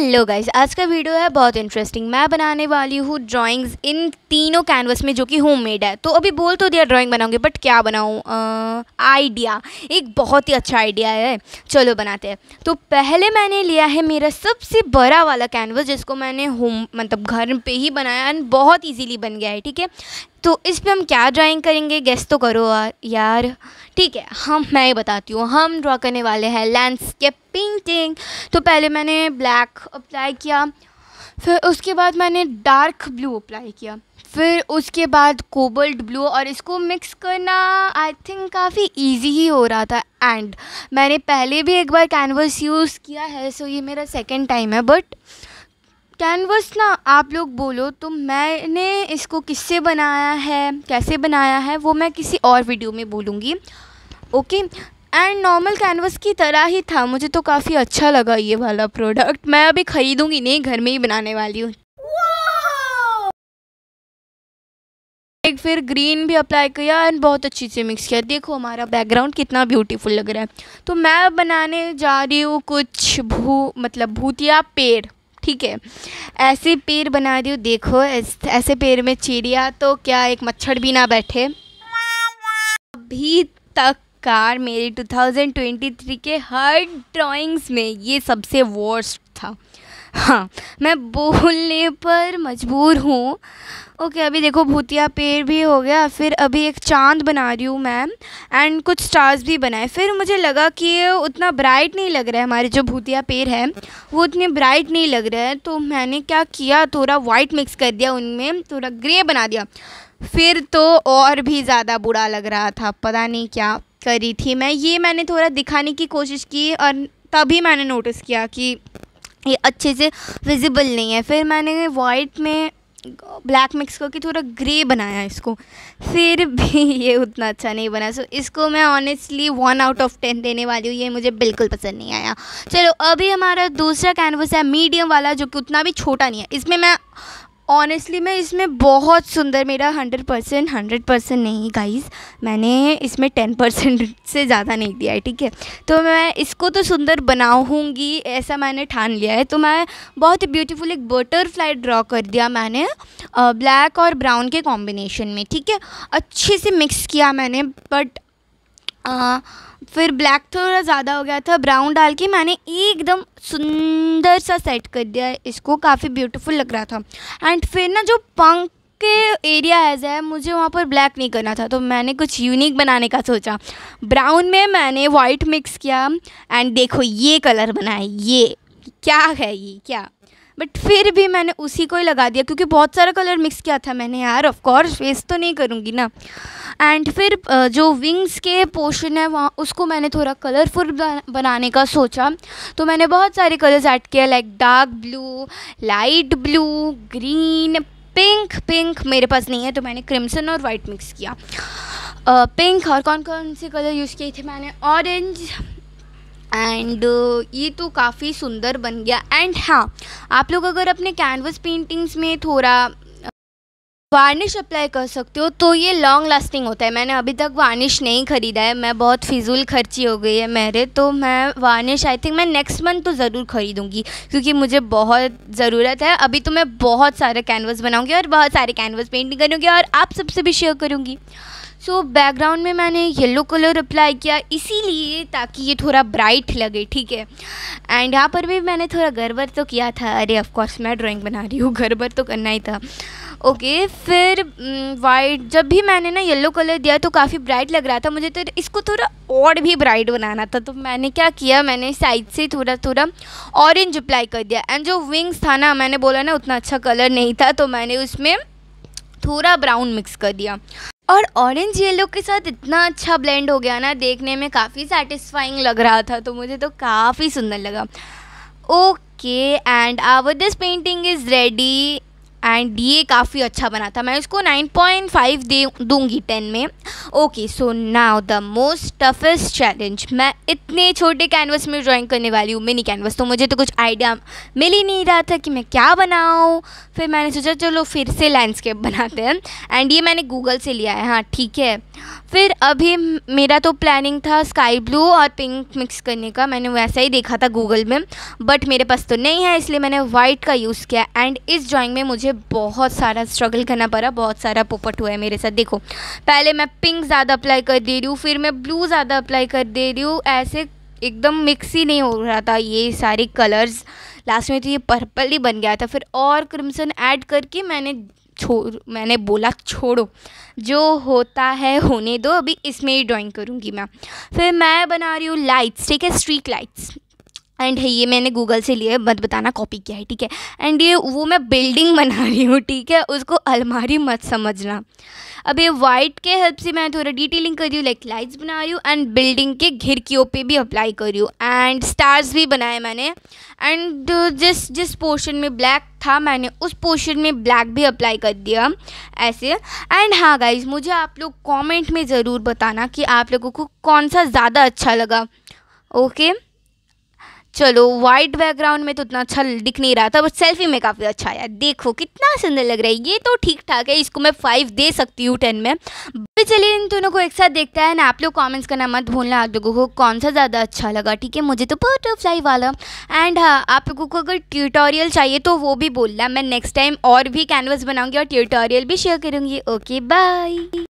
Hello guys आज का video है बहुत इंटरेस्टिंग मैं बनाने वाली हूँ ड्राइंग्स इन तीनों कैनवस में जो कि होममेड है। तो अभी बोल तो दिया ड्राइंग बनाऊँगी बट क्या बनाऊँ? आइडिया एक बहुत ही अच्छा आइडिया है। चलो बनाते हैं। तो पहले मैंने लिया है मेरा सबसे बड़ा वाला कैनवस जिसको मैंने होम मतलब घर पे ही बनाया एंड बहुत ईजीली बन गया है, ठीक है? तो इस पर हम क्या ड्राइंग करेंगे? गेस तो करो यार। ठीक है, हम, मैं ही बताती हूँ। हम ड्रॉ करने वाले हैं लैंडस्केप पेंटिंग तो पहले मैंने ब्लैक अप्लाई किया। फिर उसके बाद मैंने डार्क ब्लू अप्लाई किया। फिर उसके बाद कोबल्ट ब्लू और इसको मिक्स करना आई थिंक काफ़ी इजी ही हो रहा था। एंड मैंने पहले भी एक बार कैनवस यूज़ किया है सो ये मेरा सेकेंड टाइम है बट कैनवस ना आप लोग बोलो तो मैंने इसको किससे बनाया है कैसे बनाया है वो मैं किसी और वीडियो में बोलूँगी ओके एंड नॉर्मल कैनवस की तरह ही था मुझे तो काफ़ी अच्छा लगा ये वाला प्रोडक्ट मैं अभी ख़रीदूँगी नहीं घर में ही बनाने वाली हूँ। एक फिर ग्रीन भी अप्लाई किया एंड बहुत अच्छी से मिक्स किया। देखो हमारा बैकग्राउंड कितना ब्यूटीफुल लग रहा है। तो मैं बनाने जा रही हूँ कुछ भू मतलब भूतिया पेड़। ठीक है। ऐसे पेड़ बना रही हूँ, देखो, ऐसे पेड़ में चिड़िया तो क्या एक मच्छर भी ना बैठे। अभी तक कार मेरे 2023 के हर ड्राइंग्स में ये सबसे वर्स्ट था। हाँ मैं बोलने पर मजबूर हूँ। ओके अभी देखो भूतिया पेड़ भी हो गया, फिर अभी एक चाँद बना रही हूँ मैम एंड कुछ स्टार्स भी बनाए। फिर मुझे लगा कि उतना ब्राइट नहीं लग रहा है हमारे जो भूतिया पेड़ है, वो उतने ब्राइट नहीं लग रहा है। तो मैंने क्या किया, थोड़ा वाइट मिक्स कर दिया उनमें, थोड़ा ग्रे बना दिया। फिर तो और भी ज़्यादा बुरा लग रहा था, पता नहीं क्या करी थी मैं। ये मैंने थोड़ा दिखाने की कोशिश की और तभी मैंने नोटिस किया कि ये अच्छे से विजिबल नहीं है। फिर मैंने वाइट में ब्लैक मिक्स करके थोड़ा ग्रे बनाया इसको। फिर भी ये उतना अच्छा नहीं बना। सो इसको मैं honestly one out of ten देने वाली हूँ। ये मुझे बिल्कुल पसंद नहीं आया। चलो, अभी हमारा दूसरा कैनवस है मीडियम वाला, जो कि उतना भी छोटा नहीं है। इसमें मैं ऑनेस्टली मैं इसमें बहुत सुंदर, मेरा हंड्रेड परसेंट हंड्रेड परसेंट नहीं गाइस मैंने इसमें टेन परसेंट से ज़्यादा नहीं दिया है, ठीक है? तो मैं इसको तो सुंदर बनाऊँगी, ऐसा मैंने ठान लिया है. तो मैं बहुत ही ब्यूटीफुल एक बटरफ्लाई ड्रॉ कर दिया मैंने ब्लैक और ब्राउन के कॉम्बिनेशन में, ठीक है? अच्छे से मिक्स किया मैंने बट फिर ब्लैक थोड़ा ज़्यादा हो गया था ब्राउन डाल के मैंने एकदम सुंदर सा सेट कर दिया इसको काफ़ी ब्यूटीफुल लग रहा था। एंड फिर ना जो पंख के एरिया एज है, मुझे वहाँ पर ब्लैक नहीं करना था तो मैंने कुछ यूनिक बनाने का सोचा। ब्राउन में मैंने वाइट मिक्स किया एंड देखो ये कलर बनाया, ये क्या है ये, क्या? बट फिर भी मैंने उसी को ही लगा दिया क्योंकि बहुत सारा कलर मिक्स किया था मैंने यार। ऑफ़ कोर्स वेस्ट तो नहीं करूँगी ना। एंड फिर जो विंग्स के पोर्शन है वहाँ उसको मैंने थोड़ा कलरफुल बनाने का सोचा। तो मैंने बहुत सारे कलर्स ऐड किया like dark blue light blue green pink pink मेरे पास नहीं है तो मैंने क्रिम्सन और वाइट मिक्स किया। पिंक uh, और कौन कौन से कलर यूज़ किए थे मैंने? ऑरेंज एंड ये तो काफ़ी सुंदर बन गया। एंड हाँ आप लोग अगर अपने कैनवस पेंटिंग्स में थोड़ा वार्निश अप्लाई कर सकते हो तो ये लॉन्ग लास्टिंग होता है। मैंने अभी तक वार्निश नहीं ख़रीदा है। मैं बहुत फिजूल खर्ची हो गई है मेरे तो मैं वार्निश आई थिंक मैं नेक्स्ट मंथ तो ज़रूर ख़रीदूँगी, क्योंकि मुझे बहुत ज़रूरत है। अभी तो मैं बहुत सारे कैनवस बनाऊँगी और बहुत सारे कैनवस पेंटिंग करूँगी और आप सबसे भी शेयर करूँगी। सो so, बैकग्राउंड में मैंने येलो कलर अप्लाई किया इसीलिए ताकि ये थोड़ा ब्राइट लगे ठीक है? एंड यहाँ पर भी मैंने थोड़ा गड़बड़ तो किया था। अरे ऑफकोर्स मैं ड्राइंग बना रही हूँ गड़बड़ तो करना ही था। ओके okay, फिर वाइट जब भी मैंने ना येलो कलर दिया तो काफ़ी ब्राइट लग रहा था मुझे तो इसको थोड़ा और भी ब्राइट बनाना था। तो मैंने क्या किया मैंने साइड से थोड़ा थोड़ा ऑरेंज अप्लाई कर दिया। एंड जो विंग्स था ना मैंने बोला ना उतना अच्छा कलर नहीं था तो मैंने उसमें थोड़ा ब्राउन मिक्स कर दिया। और ऑरेंज येलो के साथ इतना अच्छा ब्लेंड हो गया ना, देखने में काफ़ी सेटिस्फाइंग लग रहा था तो मुझे तो काफ़ी सुंदर लगा। Okay and our this painting is ready and ये काफ़ी अच्छा बना था। मैं इसको 9.5 दे, दूँगी 10 में। Okay so now the most toughest challenge मैं इतने छोटे कैनवस में ड्राइंग करने वाली हूँ मिनी कैनवस तो मुझे तो कुछ आइडिया मिल ही नहीं रहा था कि मैं क्या बनाऊँ। फिर मैंने सोचा, चलो फिर से लैंडस्केप बनाते हैं। एंड ये मैंने गूगल से लिया है हाँ ठीक है। फिर अभी मेरा तो प्लानिंग था स्काई ब्लू और पिंक मिक्स करने का। मैंने वैसा ही देखा था गूगल में बट मेरे पास तो नहीं है, इसलिए मैंने वाइट का यूज़ किया। एंड इस ड्राइंग में मुझे बहुत सारा स्ट्रगल करना पड़ा, बहुत सारा पोपट हुआ है मेरे साथ। देखो, पहले मैं पिंक ज़्यादा अप्लाई कर दे रही हूँ, फिर मैं ब्लू ज़्यादा अप्लाई कर दे रही हूँ, ऐसे एकदम मिक्स ही नहीं हो रहा था ये सारे कलर्स लास्ट में तो ये पर्पल ही बन गया था, फिर और क्रिम्सन ऐड करके मैंने छोड़, मैंने बोला छोड़ो, जो होता है होने दो, अभी इसमें ही ड्राइंग करूँगी मैं। फिर मैं बना रही हूँ लाइट्स ठीक है? स्ट्रीट लाइट्स एंड ये मैंने गूगल से लिए मत बताना कॉपी किया है, ठीक है? एंड ये वो मैं बिल्डिंग बना रही हूँ, ठीक है? उसको अलमारी मत समझना। अब ये वाइट के हेल्प से मैं थोड़ा डिटेलिंग कर रही हूँ लाइक लाइट्स बना रही हूँ एंड बिल्डिंग के घिरकियों पे भी अप्लाई कर रही हूँ। एंड स्टार्स भी बनाए मैंने। एंड जिस जिस पोर्शन में ब्लैक था, मैंने उस पोर्शन में ब्लैक भी अप्लाई कर दिया, ऐसे। एंड हाँ गाइज़ मुझे आप लोग कमेंट में ज़रूर बताना कि आप लोगों को कौन सा ज़्यादा अच्छा लगा ओके okay? चलो वाइट बैकग्राउंड में तो उतना अच्छा दिख नहीं रहा था बट सेल्फी में काफ़ी अच्छा आया। देखो, कितना सुंदर लग रहा है। ये तो ठीक ठाक है, इसको मैं फाइव दे सकती हूँ टेन में। भी चलिए, इन दोनों को एक साथ देखता है। ना आप लोग कमेंट्स करना मत भूलना, आप लोगों को कौन सा ज़्यादा अच्छा लगा, ठीक है? मुझे तो बटरफ्लाई वाला। एंड हाँ आप लोगों को अगर ट्यूटोरियल चाहिए तो वो भी बोलना। मैं नेक्स्ट टाइम और भी कैनवस बनाऊँगी और ट्यूटोरियल भी शेयर करूँगी। Okay bye